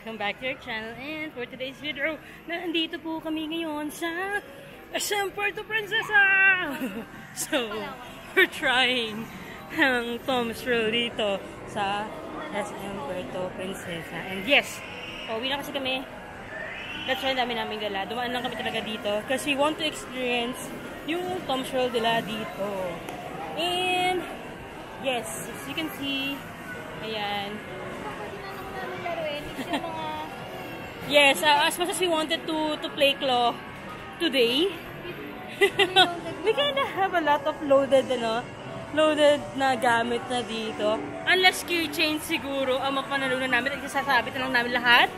Welcome back to our channel and for today's video, nandito po kami ngayon sa SM Puerto Princesa! so, we're trying ang Tom's Roll dito sa SM Puerto Princesa. And yes, pauwi na kasi kami. That's why dami namin gala. Dumaan lang kami talaga dito kasi we want to experience yung Tom's Roll nila dito. And, yes, as you can see, ayan, Yes, uh, as much as we wanted to to play claw today, we kind of have a lot of loaded, ano, loaded na gamit na dito. Unless keychain siguro ang mapanalunan namin at isasabit na lang namin lahat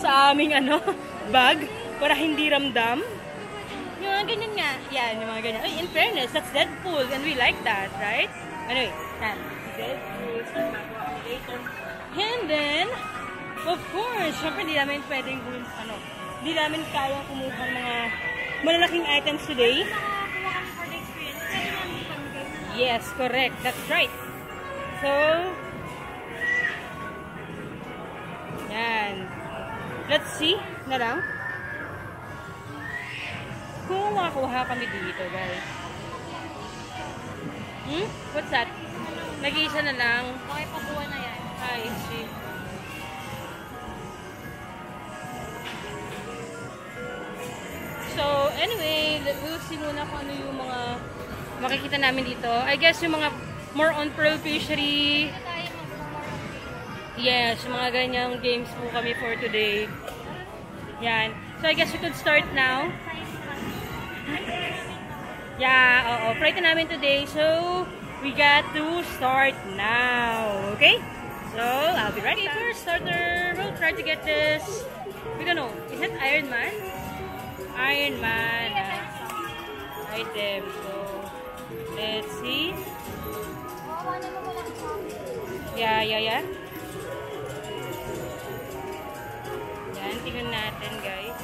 sa aming ano, bag para hindi ramdam. Yung mga ganyan nga. Yan, yung mga ganyan. Ay, in fairness, that's Deadpool and we like that, right? Anyway, yan. Deadpool. And then, Of course, syempre hindi namin pwedeng ano, hindi namin kaya kumuha ng mga malalaking items today. Yes, correct. That's right. So, yan. Let's see na lang kung makakuha kami dito, guys. Hmm? What's that? Nag-iisa na lang. Okay, pabuwa na yan. I see. Anyway, we'll see muna kung ano yung mga makikita namin dito. I guess yung mga more on pearl fishery. Yes, mga ganyang games po kami for today. Yan. So, I guess we could start now. Yeah, oo. Na namin today. So, we got to start now. Okay? So, I'll be ready. Okay, first starter, we'll try to get this. We don't know. Is it Iron Man? Iron Man item. So, let's see. Yeah, yeah, yeah. Yan, tingnan natin guys.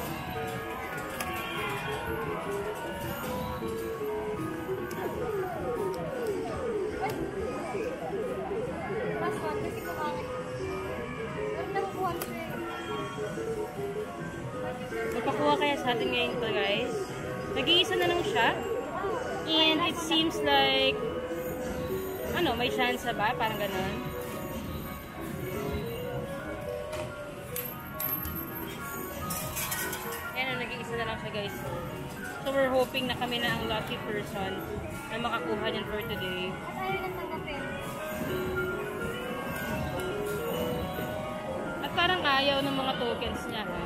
Magpakuha kaya sa atin ngayon to guys. Nag-iisa na lang siya. And it seems like ano, may chance ba? Parang ganun. Yan o, nag-iisa na lang siya guys. So we're hoping na kami na ang lucky person na makakuha niyan for today. At parang ayaw ng mga tokens niya ha.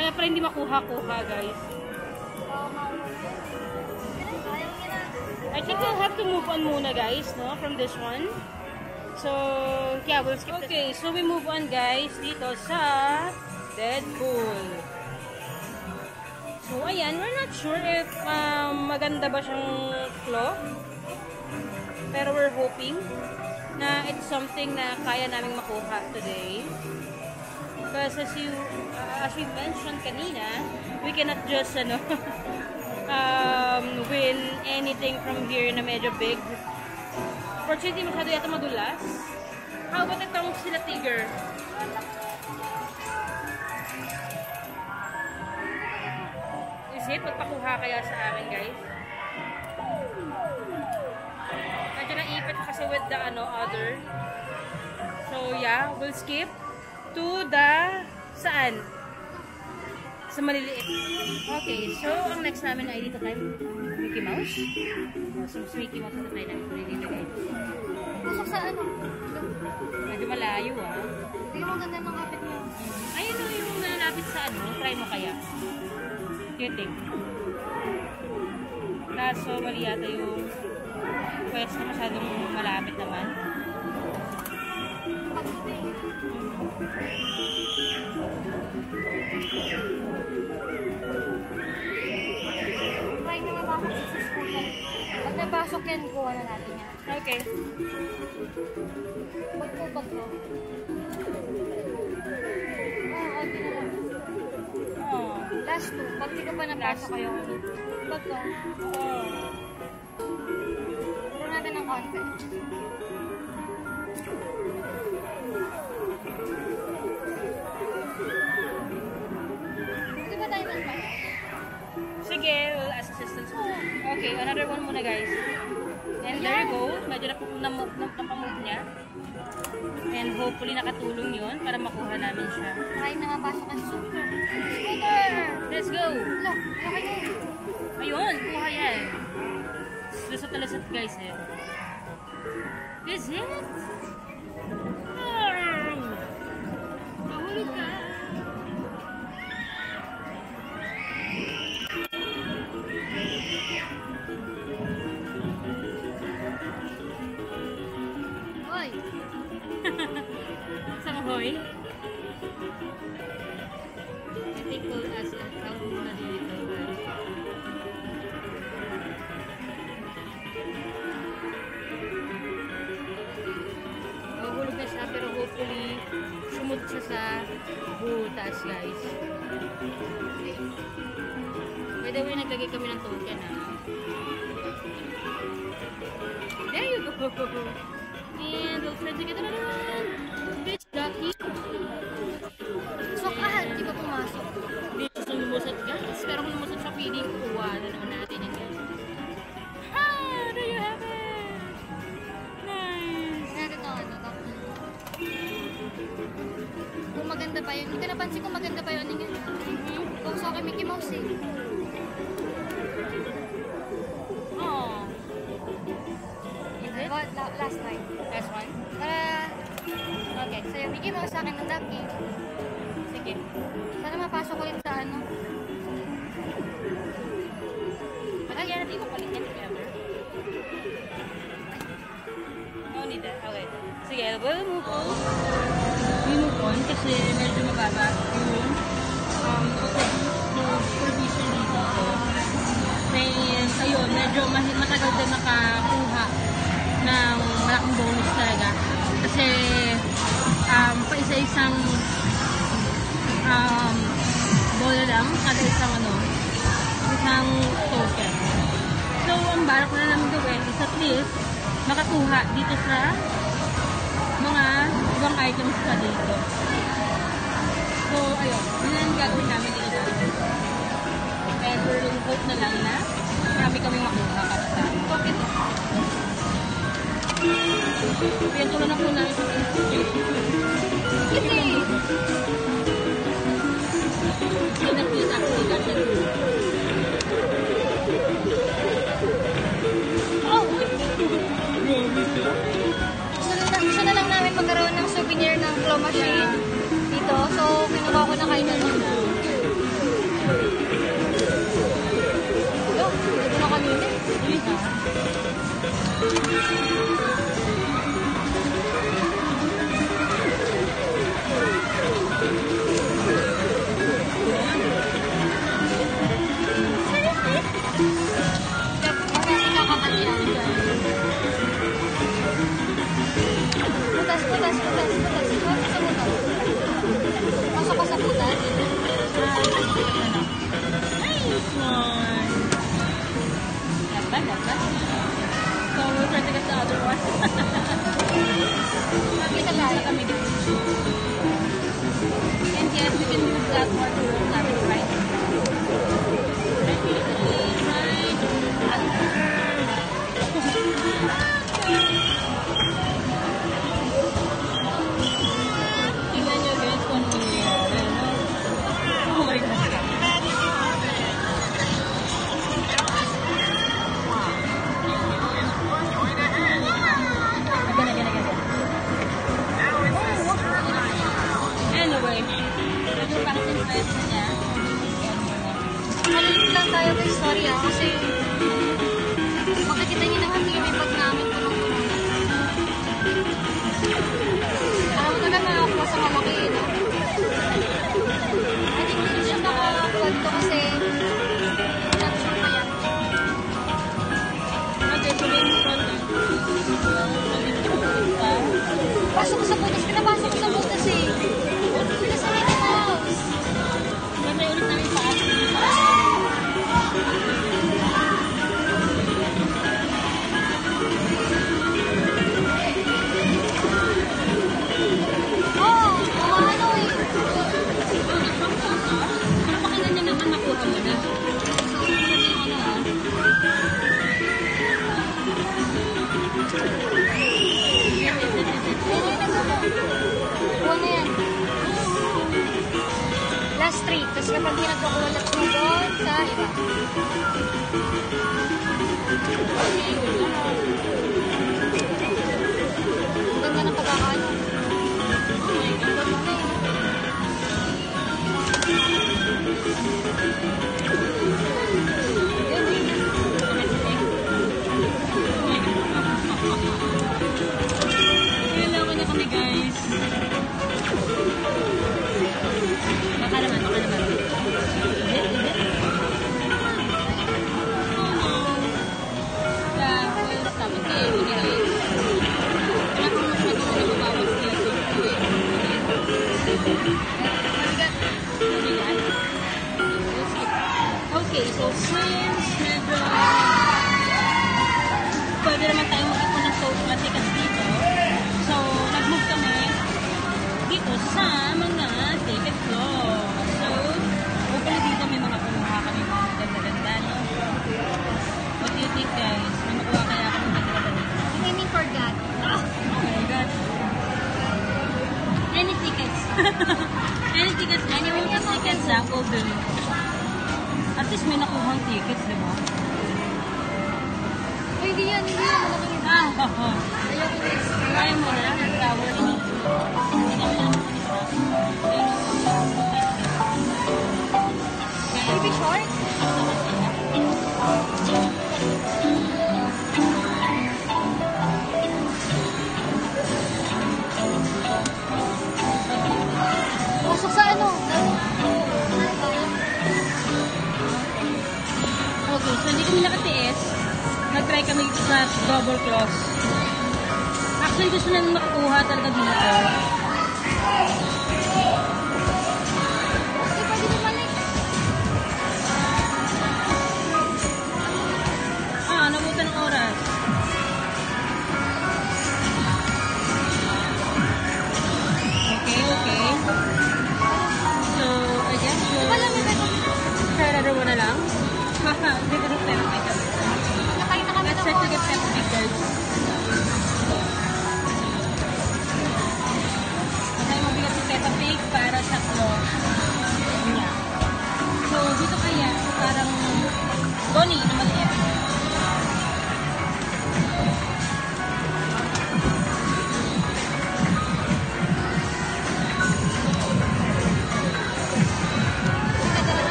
Kaya pa hindi makuha-kuha guys. I think we'll have to move on muna guys, no? From this one. So, yeah, we'll skip Okay, so we move on guys dito sa Deadpool. So, ayan, we're not sure if um, maganda ba siyang claw. Pero we're hoping na it's something na kaya naming makuha today. Because as you, uh, as we mentioned kanina, we cannot just, ano, um, win anything from here na medyo big. Fortunately, masyado yata madulas. How about itong sila tiger? Is it? Magpakuha kaya sa amin, guys? Medyo naipit kasi with the ano, other. So, yeah, we'll skip to the saan? Sa maliliit. Okay, so ang next namin ay dito kay Mickey Mouse. Oh, so, si Mickey Mouse na tayo namin tuloy dito guys. Pasok sa ano? Medyo malayo ah. Hindi mo ganda ng kapit mo. Ayun o yung nalalapit sa ano. Try mo kaya. Cute Kaso mali yata yung pwesto masyadong malapit naman. Try na mapasok sa school. Pag napasok yan, kuha na natin yan. Okay. Bag ko, bag ko. Oo, konti na lang. Oh. Last two. Pag di ka pa napasok kayo? Bag ko. Oh. Puro natin ng konti. Sige, we'll ask assistance. Okay, another one muna guys. And there you go. Medyo napamove napamove niya. And hopefully nakatulong yun para makuha namin siya. Try na mapasok ang super. Scooter! Let's go! Look, yun. Ayun, kuha yan. Lusot na lusot guys eh. Is it? Ask it out muna dito. Mahulog na siya pero hopefully sumut siya sa butas guys. By the way, naglagay kami ng token ah. There you go! And we'll try to get feeling kuha na naman natin yan guys. Ah, there you have it! Nice! Ito, ano. Kung maganda pa yun. Hindi ka napansin kung maganda pa yun. Tingnan. Kung sa akin Mickey Mouse eh. Oh. Is it? But, last time. Last one? Para, okay, sa'yo Mickey Mouse, sa akin ng Ducky. Sige. Sana mapasok ulit Sige, we'll move on. We move on kasi medyo mababa yung um, provision dito. And ayun, medyo matagal din nakakuha ng malaking bonus talaga. Kasi um, pa isa-isang um, bola lang, kada isang ano, isang token. So, ang balak na namin gawin is at least makakuha dito sa mga ibang items pa dito. So, ayun. Yun ang gagawin namin dito in hope na lang na marami kami makuha para sa token. Kaya tulo na po namin sa institute. Kasi, Sinap yun actually claw machine dito. So, kinuha ko na kayo nun. Look, dito na kami ulit. Bilis ah. Mamaya ikakakat Pasok ko sa butas. Nice one! Dapat, dapat. So, we'll try to get the other one. Kami dito. And yes, we can move that one street. Tapos kapag hindi nagpakulat mo doon, sa iba. Ang ganda ng pagkakano.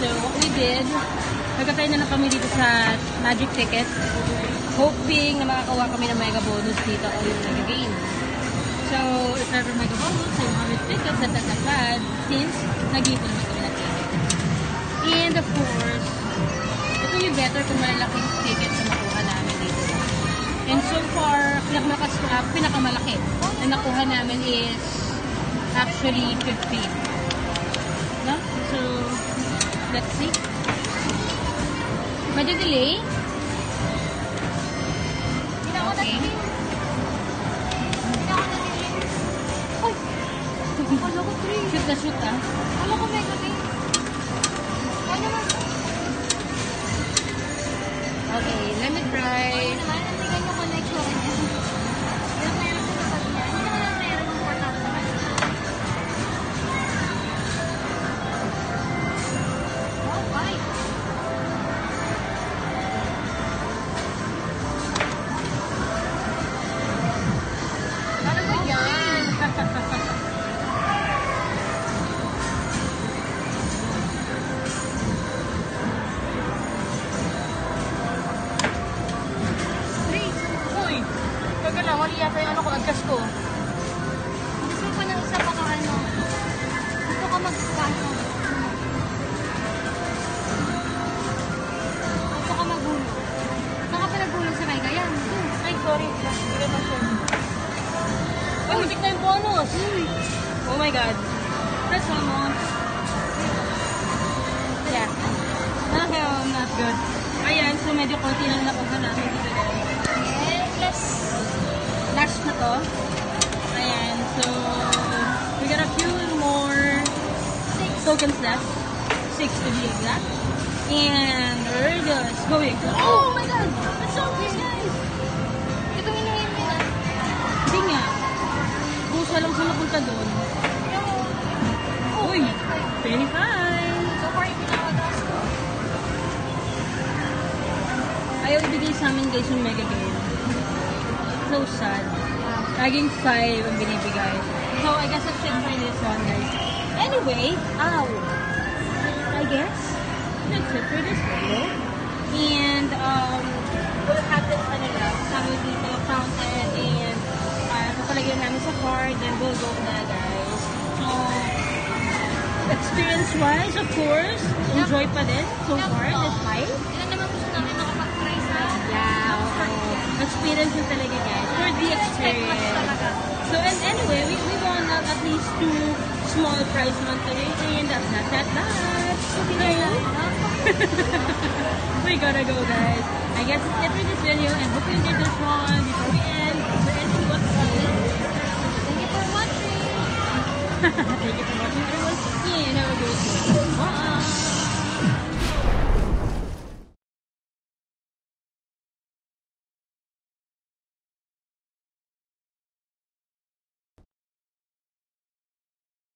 So, what we did, nagkatay na lang kami dito sa magic ticket. Hoping na makakawa kami ng mega bonus dito all again. So, if ever mega bonus, so kami ticket sa tatapad since nag-iipon na kami ng ticket. And of course, ito yung better kung malalaking ticket sa makuha namin dito. And so far, pinakamalaki, uh, pinakamalaki na nakuha namin is actually 15. Let's see. Medyo delay. Okay. Ay! Kala ko three. Shoot na shoot ah. Kala ko mega day. Kaya naman. Okay, lemon fry. Okay. Tokens left. Six to be exact. And we're just going to... Oh my god! That's so nice, guys! Ito inuhin mo na. Hindi nga. Kung siya lang siya napunta doon. Uy! 25! So far. Ayaw ibigay sa amin guys yung mega game. So sad. Laging 5 ang binibigay. So I guess that's it for this one guys. Anyway, ow! I guess that's it for this video. And um, we'll have this ano lang, sabi dito, fountain and uh, papalagyan namin sa card then we'll go na guys. So, experience-wise, of course, enjoy pa din so far this time. Ilan naman gusto namin makapag-try sa Yeah, oo. Experience yun talaga guys. For the experience. So, and anyway, we, we won least two small price money today, and that's not that bad. No? we gotta go, guys. I guess it's it for this video, and hope you enjoyed this one. Before we end, anything you want? Thank you for watching! Thank you for watching, everyone. Yeah, have a good one. Bye!